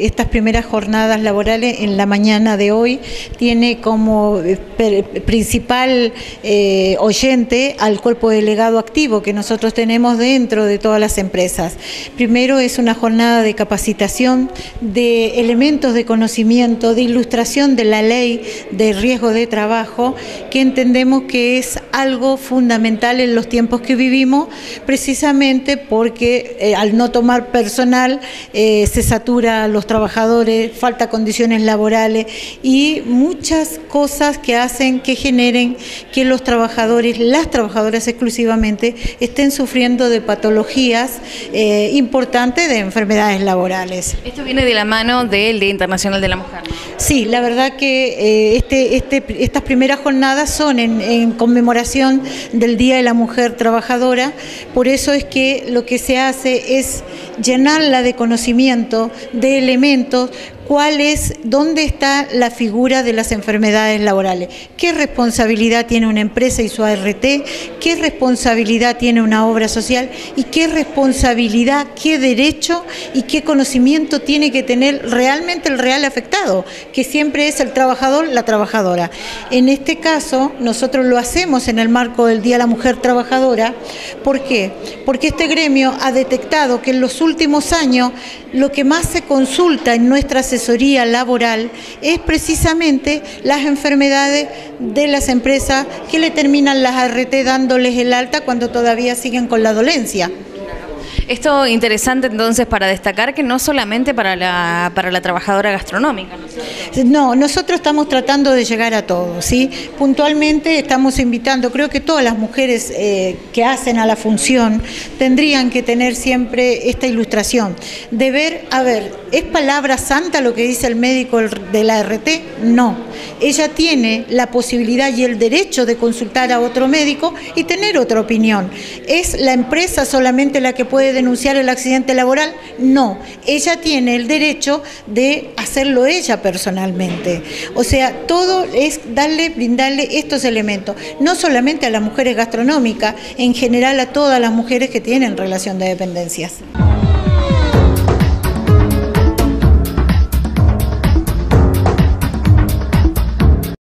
Estas primeras jornadas laborales en la mañana de hoy tiene como eh, principal eh, oyente al cuerpo delegado activo que nosotros tenemos dentro de todas las empresas. Primero es una jornada de capacitación, de elementos de conocimiento, de ilustración de la ley de riesgo de trabajo, que entendemos que es algo fundamental en los tiempos que vivimos, precisamente porque eh, al no tomar personal se satura los trabajadores, falta condiciones laborales y muchas cosas que hacen que generen que los trabajadores, las trabajadoras exclusivamente, estén sufriendo de patologías eh, importantes de enfermedades laborales. Esto viene de la mano del Día Internacional de la Mujer. Sí, la verdad que eh, este, este, estas primeras jornadas son en, en conmemoración del Día de la Mujer Trabajadora, por eso es que lo que se hace es llenarla de conocimiento, de elementos elementos cuál es, dónde está la figura de las enfermedades laborales, qué responsabilidad tiene una empresa y su ART, qué responsabilidad tiene una obra social y qué responsabilidad, qué derecho y qué conocimiento tiene que tener realmente el real afectado, que siempre es el trabajador, la trabajadora. En este caso, nosotros lo hacemos en el marco del Día de la Mujer Trabajadora, ¿por qué? Porque este gremio ha detectado que en los últimos años lo que más se consulta en nuestra asesoría laboral es precisamente las enfermedades de las empresas que le terminan las ART dándoles el alta cuando todavía siguen con la dolencia. Esto interesante entonces para destacar que no solamente para la, para la trabajadora gastronómica. No, nosotros estamos tratando de llegar a todos, ¿sí? Puntualmente estamos invitando, creo que todas las mujeres eh, que hacen a la función tendrían que tener siempre esta ilustración, de ver, a ver, ¿es palabra santa lo que dice el médico de la RT? No, ella tiene la posibilidad y el derecho de consultar a otro médico y tener otra opinión. ¿Es la empresa solamente la que puede denunciar el accidente laboral? No, ella tiene el derecho de hacerlo ella personalmente. O sea, todo es darle, brindarle estos elementos, no solamente a las mujeres gastronómicas, en general a todas las mujeres que tienen relación de dependencias.